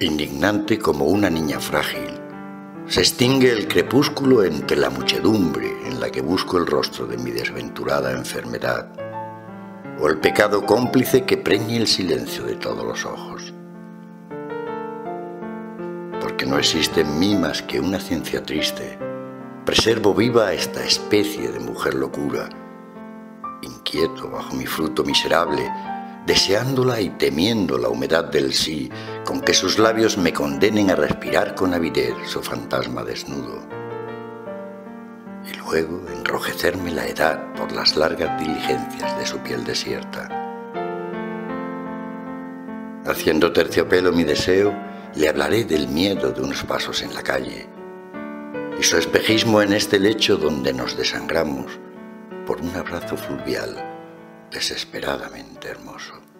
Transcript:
indignante como una niña frágil. Se extingue el crepúsculo entre la muchedumbre en la que busco el rostro de mi desventurada enfermedad, o el pecado cómplice que preñe el silencio de todos los ojos. Porque no existe en mí más que una ciencia triste, preservo viva esta especie de mujer locura, inquieto bajo mi fruto miserable, deseándola y temiendo la humedad del sí, con que sus labios me condenen a respirar con avidez su fantasma desnudo. Y luego enrojecerme la edad por las largas diligencias de su piel desierta. Haciendo terciopelo mi deseo, le hablaré del miedo de unos pasos en la calle y su espejismo en este lecho donde nos desangramos por un abrazo fluvial desesperadamente hermoso.